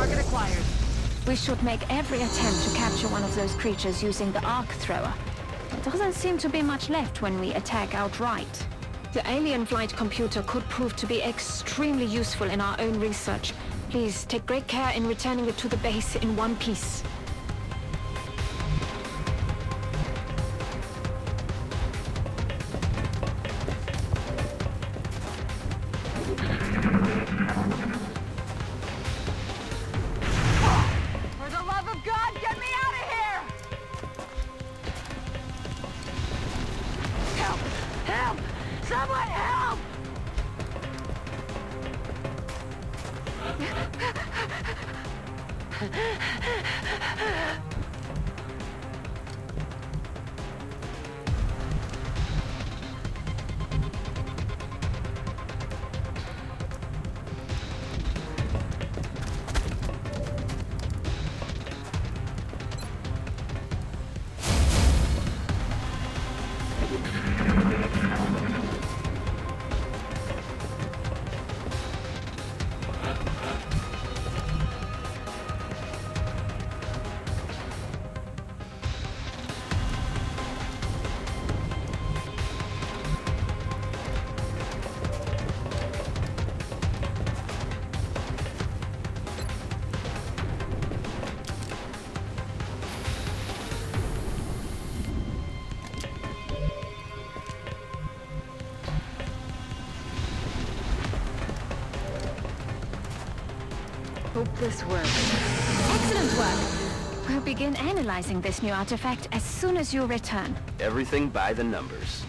Target acquired. We should make every attempt to capture one of those creatures using the arc thrower. There doesn't seem to be much left when we attack outright. The alien flight computer could prove to be extremely useful in our own research. Please take great care in returning it to the base in one piece. Help! Someone help! Hope this works. Excellent work! We'll begin analyzing this new artifact as soon as you return. Everything by the numbers.